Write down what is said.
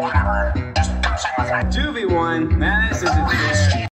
Whatever. Just 2v1. man, this is a